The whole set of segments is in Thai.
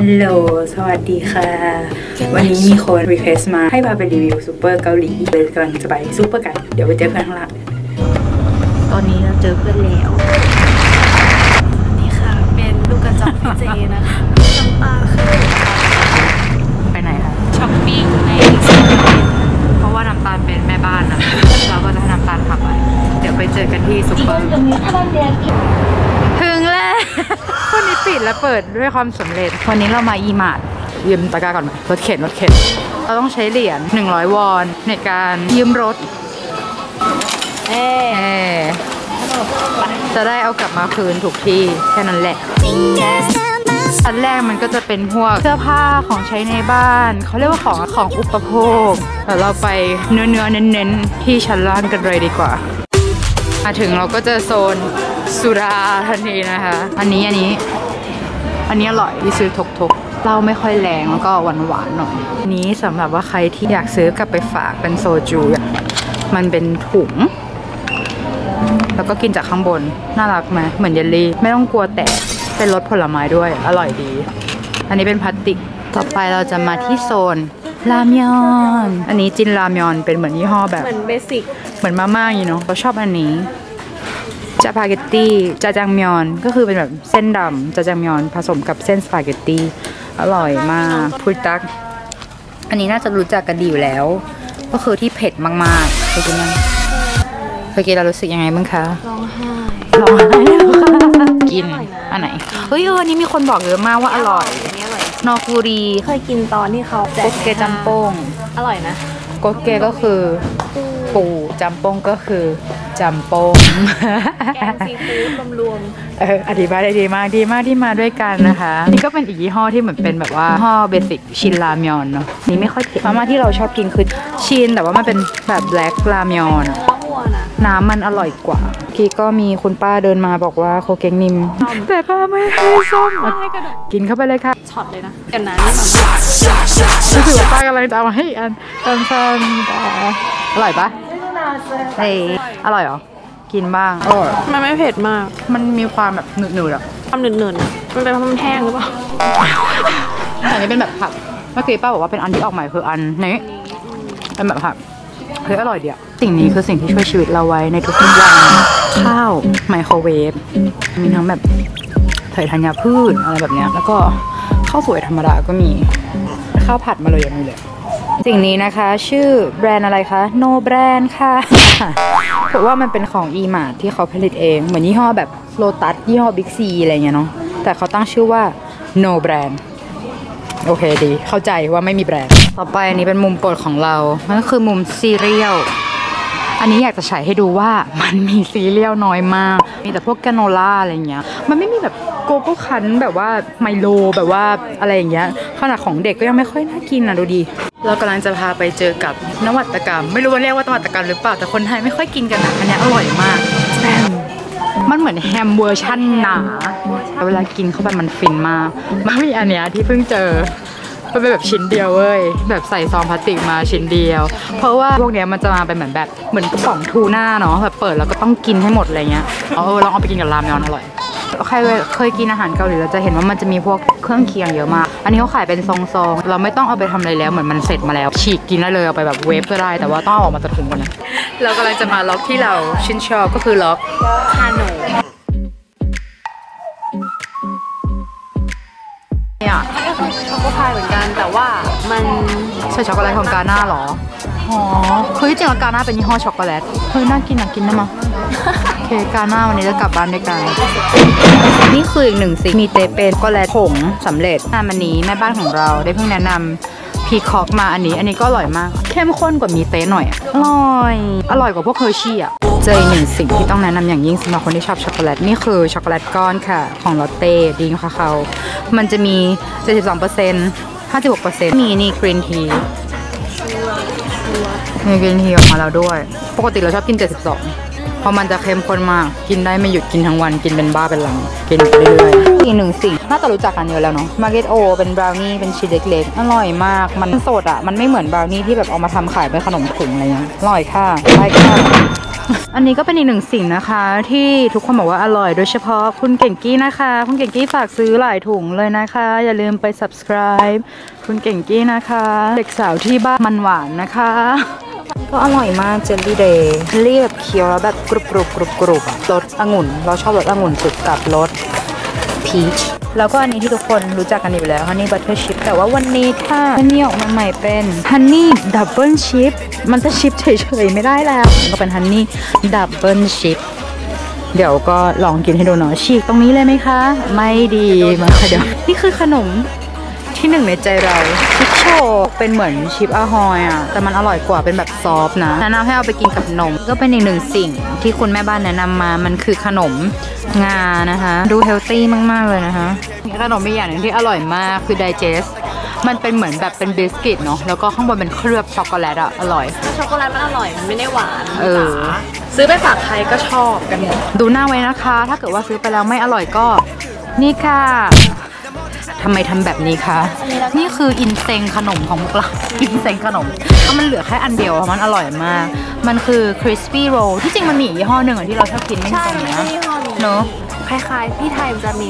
ฮัลโหล สวัสดีค่ะ วันนี้มีคน request มาให้พาไปรีวิวซูเปอร์เกาหลีเลยกำลังจะไปซูเปอร์กัน เดี๋ยวไปเจอเพื่อนข้างล่างตอนนี้เราเจอเพื่อนแล้ว นี่ค่ะ เป็นลูกกระจอกพี่เจนะคะน้ำตาลคือไปไหนคะ ช้อปปิ้งในเซเว่นเพราะว่าน้ำตาลเป็นแม่บ้านนะ เราก็จะให้น้ำตาลพักไว้ เดี๋ยวไปเจอกันที่ซูเปอร์ ถึงแล้ววันนี้ ปิดและเปิดด้วยความสำเร็จ วันนี้เรามาอีมาร์ทยืมตะกร้าก่อนไหมรถเข็นรถเข็น เราต้องใช้เหรียญ100 วอนในการยืมรถ เอ๊ะเออจะได้เอากลับมาคืนถูกที่แค่นั้นแหละอันแรกมันก็จะเป็นพวกเสื้อผ้าของใช้ในบ้าน เขาเรียกว่าของของอุปโภคแต่เราไปเนื้อเนื้อๆเน้นๆ ที่ชั้นล่างกันเลยดีกว่า มาถึงเราก็เจอโซนสุราทันทีนะคะ อันนี้อันนี้ อันนี้อร่อยที่ซื้อทกทกๆเหล้าไม่ค่อยแรงแล้วก็หวานหวานๆหน่อยอันนี้สำหรับว่าใครที่อยากซื้อกลับไปฝากเป็นโซจูอะมันเป็นถุง แล้วก็กินจากข้างบน น่ารักไหมเหมือนเยลลี่ ไม่ต้องกลัวแตกเป็นรสผลไม้ด้วย อร่อยดี อันนี้เป็นพลาสติกต่อไปเราจะมาที่โซนรามยอน อันนี้จินรามยอนเป็นเหมือนยี่ห้อแบบ เหมือน basic เหมือนมาม่าอย่างนี้เนาะเราชอบอันนี้ จาปาเกตตี้จาจังมยอนก็คือเป็นแบบเส้นดำจาจังมยอนผสมกับเส้นสปาเกตตี้อร่อยมากพุลดัก อันนี้น่าจะรู้จักกันดีอยู่แล้ว ก็คือที่เผ็ดมากๆเคยกินยังเคยกินแล้วรู้สึกยังไงบ้างคะร้องไห้ร้องไห้แล้วค่ะกินอันไหนเฮ้ยเอออันนี้มีคนบอกเยอะมากว่าอร่อยอันนี้อร่อยนอกุรีเคยกินตอนที่เขาแจโกเกจัมโป้งอร่อยนะโกเกก็คือปูจำโป้งก็คือ จำโป้งแกงซีฟู้ดรวมเอออธิบายได้ดีมากดีมากที่มาด้วยกันนะคะ นี่ก็เป็นอีกยี่ห้อที่เหมือนเป็นแบบว่ายี่ห้อเบสิกชินรามยอนเนาะนี่ไม่ค่อยเผ็ดมาม่าที่เราชอบกินคือชินแต่ว่ามันเป็นแบบแบล็กรามยอนอะๆข้าววัวนะน้ำมันอร่อยกว่าเมื่อกี้ก็มีคุณป้าเดินมาบอกว่าโคเกงนิม แต่ป้าไม่ให้ส้มอะให้กระดกกินเข้าไปเลยค่ะช็อตเลยนะกันนะนี่มันรู้สึกว่าป้ากำลังจะเอามาให้อีกอันสั้นๆแต่อร่อยปะ เฮ้ยอร่อยเหรอ กินบ้าง อร่อย มันไม่เผ็ดมาก มันมีความแบบหนืดๆอะความหนืดๆอะมันเป็นเพราะมันแห้งหรือเปล่าอันนี้เป็นแบบผัก เมื่อกี้ป้าบอกว่าเป็นอันที่ออกใหม่คืออันนี้ เป็นแบบผักเฮ้ยอร่อยดีอะสิ่งนี้คือสิ่งที่ช่วยชีวิตเราไว้ในทุกๆวันข้าวไมโครเวฟมีทั้งแบบไถ่ธัญพืชอะไรแบบเนี้ยแล้วก็ข้าวสวยธรรมดาก็มี ข้าวผัดมาเลยยังมีเลยสิ่งนี้นะคะ ชื่อแบรนด์อะไรคะ No Brand ค่ะเพราะว่ามันเป็นของ e m a r t ที่เขาผลิตเอง เหมือนยี่ห้อแบบ Lotus ยี่ห้อ Big C อะไรเงี้ยเนาะแต่เขาตั้งชื่อว่า No Brand โอเคดี เข้าใจว่าไม่มีแบรนด์ ต่อไปอันนี้เป็นมุมโปรดของเรา มันก็คือมุมซีเรียล อันนี้อยากจะฉายให้ดูว่ามันมีซีเรียลน้อยมาก มีแต่พวกแกโนล่าอะไรเงี้ย มันไม่มีแบบโกโก้ครันช์แบบว่าไมโลแบบว่าอะไรอย่างเงี้ยขนาดของเด็กก็ยังไม่ค่อยน่ากินอะดูดี เรากำลังจะพาไปเจอกับนวัตกรรม ไม่รู้ว่าเรียกว่านวัตกรรมหรือเปล่าแต่คนไทยไม่ค่อยกินกันอะอันนี้อร่อยมากสแปมมันเหมือนแฮมเวอร์ชั่นหนาเวลากินเข้าไปมันฟินมากมันมีอันเนี้ยที่เพิ่งเจอ มันเป็นแบบชิ้นเดียวเว้ย แบบใส่ซองพลาสติกมาชิ้นเดียว เพราะว่าพวกเนี้ยมันจะมาเป็นเหมือนแบบเหมือนกระป๋องทูน่าเนาะแบบเปิดแล้วก็ต้องกินให้หมดอะไรเงี้ยเอาเออลองเอาไปกินกับรามยอนอร่อยใครเคยกินอาหารเกาหลีเราจะเห็นว่ามันจะมีพวกเครื่องเคียงเยอะมาก อันนี้เขาขายเป็นซองๆ เราไม่ต้องเอาไปทำอะไรแล้ว เหมือนมันเสร็จมาแล้ว ฉีกกินได้เลยเอาไปแบบเวฟก็ได้ แต่ว่าต้องเอาออกมาจากถุงก่อนนะ เรากำลังจะมาล็อกที่เราชื่นชอบก็คือล็อกคาโน เนี่ยก็คือช็อกโกพายเหมือนกันแต่ว่ามันใส่ช็อกโกแลตของกาน่าเหรอ อ๋อเฮ้ยจริงๆแล้วกาน่าเป็นยี่ห้อช็อกโกแลตเฮ้ยน่ากินอะกินได้มั้ยโอเคกาน่าวันนี้จะกลับบ้านด้วยกัน นี่คืออีกหนึ่งสิ่งมีเตเป็นช็อกโกแลตผงสำเร็จอันนี้แม่บ้านของเราได้เพิ่งแนะนำพีคอกมาอันนี้ อันนี้ก็อร่อยมาก เข้มข้นกว่ามีเต้หน่อยอะอร่อย อร่อยกว่าพวกเฮอร์ชี่อะ เจออีกหนึ่งสิ่งที่ต้องแนะนำอย่างยิ่งสำหรับคนที่ชอบช็อกโกแลตนี่คือช็อกโกแลตก้อนค่ะ ของลอตเต้ดีนคาเขามันจะมี 72% 56%มีนี่กรีนทีมีกรีนทีออกมาแล้วด้วย ปกติเราชอบกิน 72 เพราะมันจะเข้มข้นมาก กินได้ไม่หยุดกินทั้งวัน กินเป็นบ้าเป็นหลัง กินเรื่อยๆอีกหนึ่งสิ่ง น่าจะรู้จักกันเยอะแล้วเนาะ มาเก็ตโอเป็นบราวนี่ เป็นชิ้นเล็กๆ อร่อยมาก มันสดอะ มันไม่เหมือนบราวนี่ที่แบบเอามาทำขายเป็นขนมถุงอะไรเงี้ย อร่อยค่ะไปค่ะ อันนี้ก็เป็นอีกหนึ่งสิ่งนะคะ ที่ทุกคนบอกว่าอร่อยโดยเฉพาะคุณเก่งกี้นะคะ คุณเก่งกี้ฝากซื้อหลายถุงเลยนะคะ อย่าลืมไป subscribe คุณเก่งกี้นะคะ เด็กสาวที่บ้านมันหวานนะคะก็อร่อยมากเจลลี่เดย์เจลลี่แบเคี้ยวแล้วแบบกรุบกรุบกรุบกรุบรสองุ่น เราชอบรสองุ่นสุดกับรส พีชแล้วก็อันนี้ที่ทุกคนรู้จักกันอยู่แล้ว Honey Butter Chip แต่ว่าวันนี้ค่ะอันนี้ออกมาใหม่เป็น Honey Double Chipมันจะชิพเฉยๆไม่ได้แล้วมันก็เป็น Honey Double Chip เดี๋ยวก็ลองกินให้ดูหน่อยฉีกตรงนี้เลยไหมคะ ไม่ดีมาค่ะเดี๋ยว นี่คือขนม ที่หนึ่งในใจเราชิปโชว์เป็นเหมือน Chips Ahoy อะ แต่มันอร่อยกว่าเป็นแบบ soft นะแนะนำให้เอาไปกินกับนม ก็เป็นอีกหนึ่งสิ่งที่คุณแม่บ้านแนะนำมา มันคือขนมงานะคะ ดู healthy มาก ๆ เลยนะคะมีขนมอีกอย่างหนึ่งที่อร่อยมากคือ digest มันเป็นเหมือนแบบเป็นบิสกิตเนาะแล้วก็ข้างบนเป็นเคลือบช็อกโกแลตอะอร่อย ช็อกโกแลตมันอร่อยมันไม่ได้หวานเออจ๋าซื้อไปฝากใครก็ชอบกันหมดดูหน้าไว้นะคะ ถ้าเกิดว่าซื้อไปแล้วไม่อร่อยก็ นี่ค่ะทำไมทำแบบนี้คะ นี่คือ인생 ขนมของพวกเรา인생 ขนมเพราะมันเหลือแค่อันเดียวมันอร่อยมาก มันคือ crispy roll ที่จริงมันมีอีกยี่ห้อหนึ่งอะที่เราชอบกินไม่ใช่ใช่ตรงมันเนี้ยไม่ยี่ห้อนี้เนอะคล้ายๆที่ไทยมันจะมี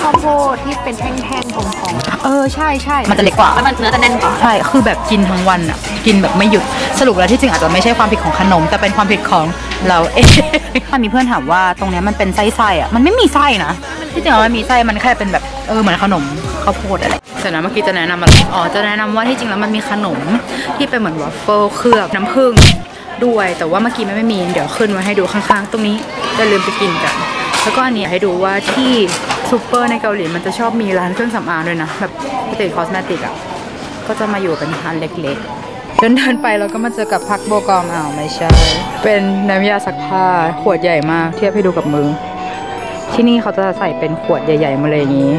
ข้าวโพดที่เป็นแท่งๆพองเออใช่ใช่มันจะเล็กกว่าๆแล้วมันเนื้อจะแน่นกว่าใช่คือแบบกินทั้งวันอะกินแบบไม่หยุดสรุปแล้วที่จริงอาจจะไม่ใช่ความผิดของขนม แต่เป็นความผิดของเราเองถ้ามีเพื่อนถามว่าตรงเนี้ยมันเป็นไส้ไส้อะมันไม่มีไส้นะที่จริงแล้วมันมีไส้มันแค่เป็นแบบเออเหมือนขนม ข้าวโพดอะไรแต่นะเมื่อกี้จะแนะนำอะไรอ๋อจะแนะนำว่าที่จริงแล้วมันมีขนมที่เป็นเหมือนวัฟเฟิลเคลือบน้ำผึ้งด้วย แต่ว่าเมื่อกี้มันไม่มีเดี๋ยวขึ้นไว้ให้ดูข้างๆ ตรงนี้อย่าลืมไปกินกัน แล้วก็อันนี้ให้ดูว่าที่ซูเปอร์ในเกาหลีมันจะชอบมีร้านเครื่องสำอางด้วยนะแบบสตรีทคอสเมติกอะก็จะมาอยู่เป็นร้านเล็กๆ เดินเดินๆไปเราก็มาเจอกับพักโบกอมอ้าวไม่ใช่ เป็นน้ำยาซักผ้าขวดใหญ่มากเทียบให้ดูกับมือ ที่นี่เขาจะใส่เป็นขวดใหญ่ๆมาเลยอย่างนี้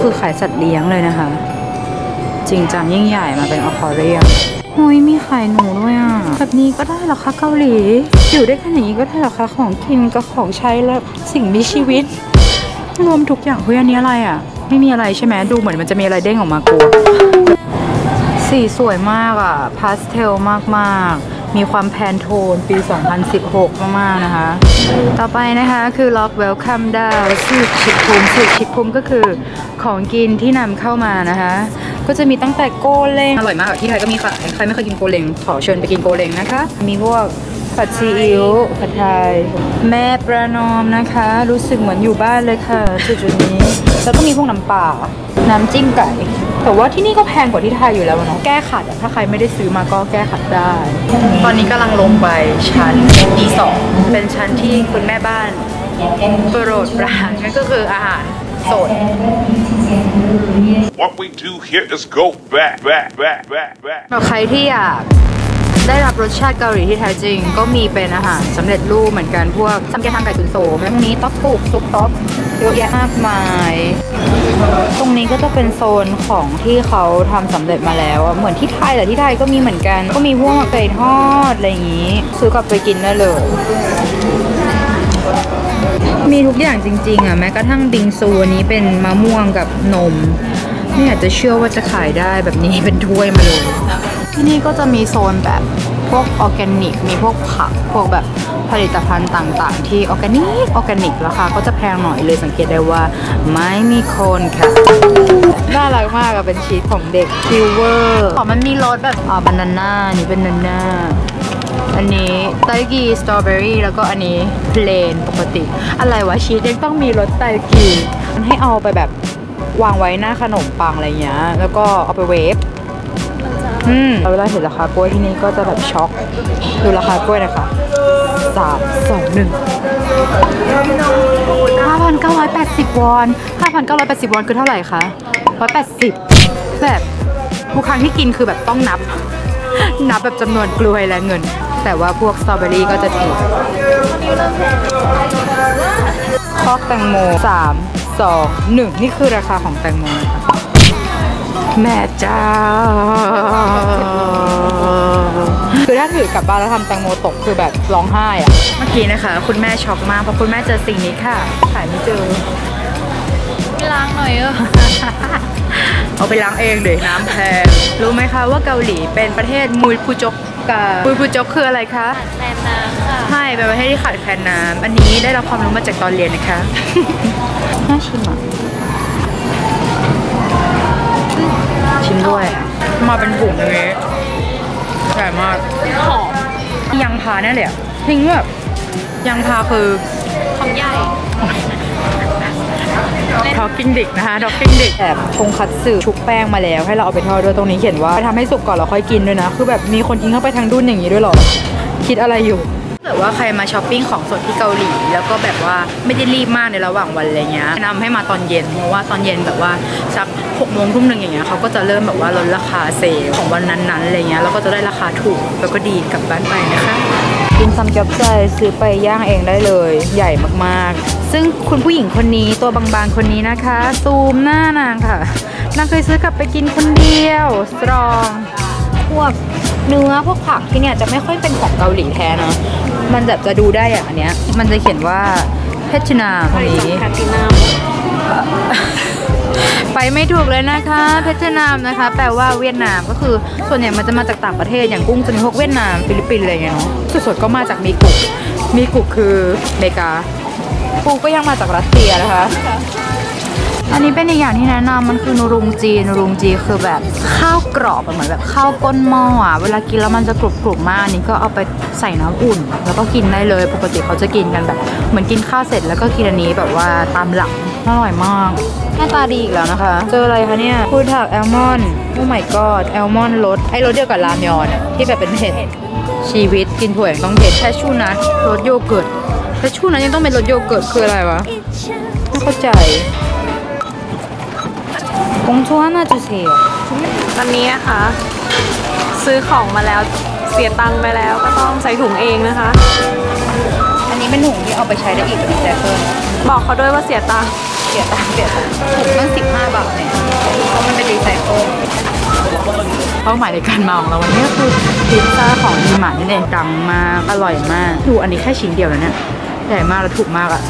คือขายสัตว์เลี้ยงเลยนะคะ จริงจังยิ่งใหญ่มาเป็นอควาเรียมโอ้ยมีไข่หนูด้วยอะ แบบนี้ก็ได้หรอคะเกาหลี อยู่ด้วยกันอย่างนี้ก็ได้หรอคะของกินกับของใช้และสิ่งมีชีวิต รวมทุกอย่างเฮ้ยอันนี้อะไรอะ ไม่มีอะไรใช่ไหมดูเหมือนมันจะมีอะไรเด้งออกมากลัวสีสวยมากอะ พาสเทลมากๆมีความแพนโทนปี 2016 มาก ๆ นะคะ ต่อไปนะคะคือ Lock Welcome Down สูตรชิคคุมสูตรชิคคุมก็คือ ของกินที่นำเข้ามานะคะ ก็จะมีตั้งแต่โกเล้งอร่อยมากอะที่ไทยก็มีค่ะใครไม่เคยกินโกเล้งขอเชิญไปกินโกเล้งนะคะ มีพวกผัดซีอิ๊วผัดไทย แม่ประนอมนะคะ รู้สึกเหมือนอยู่บ้านเลยค่ะจุดๆนี้ แล้วก็มีพวกน้ำปลาน้ำจิ้มไก่ แต่ว่าที่นี่ก็แพงกว่าที่ไทยอยู่แล้วอะเนาะแก้ขัดอะถ้าใครไม่ได้ซื้อมาก็แก้ขัดได้ ตอนนี้กำลังลงไปชั้น D2 เป็นชั้นที่คุณแม่บ้านโปรดปรานนั่นก็คืออาหาร สด What we do here is go back, back, back, back, back. สำหรับใครที่อยากได้รับรสชาติเกาหลีที่แท้จริง ก็มีเป็นอาหารสำเร็จรูปเหมือนกันพวกซัมเกทังไก่ตุนโซมแล้วพวกนี้ต๊อกปุกซุปต๊อกเยอะแยะมากมาย ตรงนี้ก็จะเป็นโซนของที่เขาทำสำเร็จมาแล้วอะเหมือนที่ไทยแต่ที่ไทยก็มีเหมือนกัน ก็มีพวกไก่ทอดอะไรอย่างนี้ ซื้อกลับไปกินได้เลย มีทุกอย่างจริงๆอะแม้กระทั่งบิงซูอันนี้เป็นมะม่วงกับนม ไม่อยากจะเชื่อว่าจะขายได้แบบนี้เป็นถ้วยมาเลย ที่นี่ก็จะมีโซนแบบพวกออร์แกนิก มีพวกผัก พวกแบบผลิตภัณฑ์ต่างๆ ที่ออร์แกนิก ออร์แกนิกราคาก็จะแพงหน่อยเลยสังเกตได้ว่าไม่มีคนค่ะ น่ารักมากอะเป็นชีสของเด็ก cute เวอร์อ๋อมันมีรสแบบอ่า banana นี่เป็น nana อันนี้ไตกีสตรอเบอรี่แล้วก็อันนี้เพลนปกติ อะไรวะชีสยังต้องมีรสไตกีมันให้เอาไปแบบวางไว้หน้าขนมปังอะไรเงี้ย แล้วก็เอาไปเวฟอืมเวลาเห็นราคากล้วยที่นี่ก็จะแบบช็อกดูราคากล้วยนะคะสามสองหนึ่งห้าพันเก้าร้อยแปดสิบวอนห้าพันเก้าร้อยแปดสิบวอนคือเท่าไหร่คะร้อยแปดสิบแบบทุกครั้งที่กินคือแบบต้องนับ นับแบบจำนวนกล้วยและเงิน แต่ว่าพวกสตรอเบอรี่ก็จะถูกคอกแตงโมสามสองหนึ่งนี่คือราคาของแตงโมนะคะแม่เจ้า คือถ้าถือกลับบ้านแล้วทำแตงโมตกคือแบบร้องไห้อะเมื่อกี้นะคะ คุณแม่ช็อกมากเพราะคุณแม่เจอสิ่งนี้ค่ะขายไม่เจอไม่ล้างหน่อยเออเอาไปล้างเองเลยน้ำแพงรู้ไหมคะว่าเกาหลีเป็นประเทศมุยพูจก กามุยพูจกคืออะไรคะแซนน้ำค่ะใช่เป็นประเทศที่ขาดแคลนน้ำอันนี้ได้รับความรู้มาจากตอนเรียนนะคะน่าชิมอะชิมด้วย มาเป็นถุงอย่างงี้ใหญ่มากหอมยังพาแน่เลยอะทิ้งแบบ양파คือคำใหญ่ talking dict นะคะ talking dict แบบทงคัตสึชุบแป้งมาแล้วให้เราเอาไปทอดด้วยตรงนี้เขียนว่าทำให้สุกก่อนแล้วค่อยกินด้วยนะ คือแบบมีคนกินเข้าไปทางดุนอย่างนี้ด้วยเหรอ คิดอะไรอยู่ถ้าเกิดว่าใครมาช้อปปิ้งของสดที่เกาหลี แล้วก็แบบว่าไม่ได้รีบมากในระหว่างวันอะไรเงี้ยแนะนำให้มาตอนเย็นเพราะว่าตอนเย็นแบบว่าสักหกโมงทุ่มหนึ่งอย่างเงี้ยเขาก็จะเริ่มแบบว่าลดราคาเซลล์ของวันนั้นๆอะไรเงี้ยแล้วก็จะได้ราคาถูกแล้วก็ดีกลับบ้านไปนะคะกินซัมจับใจซื้อไปย่างเองได้เลย ใหญ่มากๆ ซึ่งคุณผู้หญิงคนนี้ตัวบางๆคนนี้นะคะ ซูมหน้านางค่ะ นางเคยซื้อกลับไปกินคนเดียวสตรอง พวกเนื้อพวกผักที่เนี่ยจะไม่ค่อยเป็นของเกาหลีแท้เนอะมันแบบจะดูได้อย่างอันเนี้ย มันจะเขียนว่าเพชรนาตรงนี้แพตินัมไปไม่ถูกเลยนะคะ เพชรนามนะคะ แปลว่าเวียดนามก็คือส่วนใหญ่มันจะมาจากต่างประเทศอย่างกุ้งจะมีพวกเวียดนามฟิลิปปินส์อะไรอย่างเงี้ยเนาะสดๆก็มาจาก미국 미국คืออเมริกา ปูก็ยังมาจากรัสเซียนะคะ อันนี้เป็นอีกอย่างที่แนะนำมันคือ누룽지 누룽지คือแบบข้าวกรอบเหมือนแบบข้าวก้นหม้ออะเวลากินแล้วมันจะกรุบกรุบมากอันนี้ก็เอาไปใส่น้ำอุ่น แล้วก็กินได้เลยปกติเขาจะกินกันแบบ เหมือนกินข้าวเสร็จแล้วก็กินอันนี้แบบว่าตามหลังอร่อยมากหน้าตาดีอีกแล้วนะคะ เจออะไรคะเนี่ยพูดถักแอลมอนด์โอ้ my god แอลมอนด์รสไอ้รสเดียวกับรามยอนอะที่แบบเป็นเผ็ดชีวิตกินถั่วต้องเผ็ดแคชชูนัทรสโยเกิร์ต แคชชูนัทยังต้องเป็นรสโยเกิร์ตคืออะไรวะไม่เข้าใจกงชัวน่าจะเสียตอนนี้นะคะ ซื้อของมาแล้วเสียตังค์ไปแล้วก็ต้องใส่ถุงเองนะคะ อันนี้เป็นถุงที่เอาไปใช้ได้อีกเป็นแจเกิลบอกเขาด้วยว่าเสียตังค์เสียตังค์เสียตังค์ถุงมันสิบห้าบาทเนี่ยเพราะมันเป็นรีไซเคิลเป้าหมายในการมาของเราวันนี้ก็คือพิซซ่าของดีมาร์นี่เองดังมากอร่อยมากดูอันนี้แค่ชิ้นเดียวแล้วเนี่ย ใหญ่มากแล้วถูกมากอะ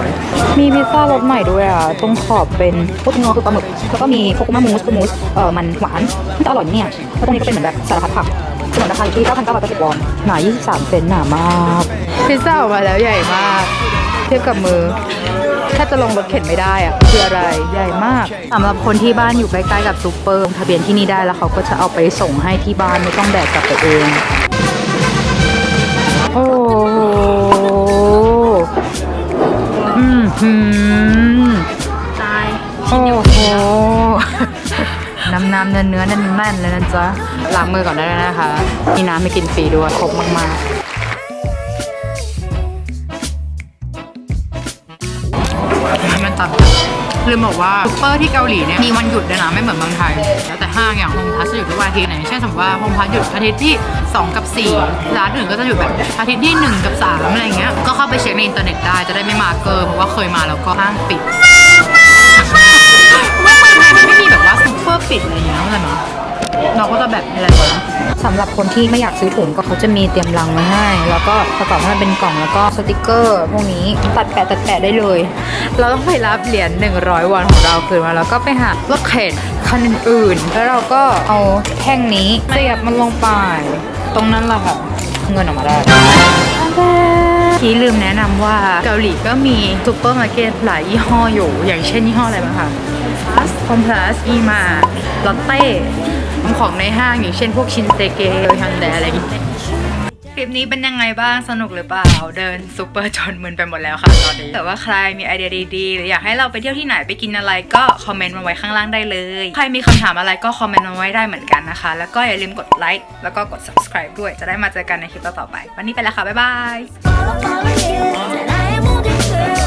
2,500 มีพิซซ่ารสใหม่ด้วยอะตรงขอบเป็นพวกเนื้อคือปลาหมึก แล้วก็มี고구마 มูสคือมูสเอ่อมันหวานมันจะอร่อยเนี่ยแล้วตรงนี้ก็เป็นเหมือนแบบสารพัดผักสมนราคาอยู่ที่9,990วอนหนา 23 เซนหนามาก พิซซ่าออกมาแล้วใหญ่มาก เทียบกับมือ ถ้าจะลงรถเข็นไม่ได้อะคืออะไรใหญ่มากสำหรับคนที่บ้านอยู่ใกล้ๆกับซูเปอร์ลงทะเบียนที่นี่ได้แล้วเขาก็จะเอาไปส่งให้ที่บ้านไม่ต้องแบกกลับไปเอง โอ้ อืมหืมตายโอ้โหน้ำน้ำเนื้อเนื้อแน่นๆเลยนะจ๊ะล้างมือก่อนได้แล้วนะคะมีน้ำให้กินฟรีด้วยครบมากๆมันตัด ลืมบอกว่าซุปเปอร์ที่เกาหลีเนี่ยมีวันหยุดด้วยนะไม่เหมือนเมืองไทย แล้วแต่ห้างอย่าง Homeplus จะหยุดทุกวันอาทิตย์ไหนเช่นสมมติว่า Homeplus หยุดอาทิตย์ที่ 2 กับ 4 ร้านอื่นก็จะหยุดแบบอาทิตย์ที่ 1 กับ 3 อะไรอย่างเงี้ยก็เข้าไปเช็คในอินเทอร์เน็ตได้จะได้ไม่มาเกินเพราะว่าเคยมาแล้วก็ห้างปิดว่าเมืองไทยมันไม่มีแบบว่าซุปเปอร์ปิดอะไรอย่างเงี้ยเข้าใจไหม เราก็จะแบบอะไรวะสำหรับคนที่ไม่อยากซื้อถุงก็เขาจะมีเตรียมลังไว้ให้ แล้วก็ประกอบให้มันเป็นกล่องแล้วก็สติกเกอร์พวกนี้ตัดแปะตัดแปะได้เลย เราต้องไปรับเหรียญ100วันของเราคืนมาแล้วก็ไปหารถเข็นคันอื่นๆแล้วเราก็เอาแท่งนี้เสียบมันลงไป ตรงนั้นแหละค่ะเงินออกมาได้ที่ลืมแนะนำว่าเกาหลีก็มีซูเปอร์มาร์เก็ตหลายยี่ห้ออยู่ อย่างเช่นยี่ห้ออะไรบ้างคะ Homeplus E-Mart Lotte ของในห้างอย่างเช่นพวกชินเซเกฮันแดอะไรอย่างงี้คลิปนี้เป็นยังไงบ้างสนุกหรือเปล่า เดินซูเปอร์จนมึนไปหมดแล้วค่ะตอนนี้ แต่ว่าใครมีไอเดียดีๆ หรืออยากให้เราไปเที่ยวที่ไหนไปกินอะไรก็คอมเมนต์มาไว้ข้างล่างได้เลย ใครมีคำถามอะไรก็คอมเมนต์มาไว้ได้เหมือนกันนะคะ แล้วก็อย่าลืมกดไลค์แล้วก็กด subscribe ด้วยจะได้มาเจอกันในคลิปต่อๆไป วันนี้ไปแล้วค่ะบ๊ายบาย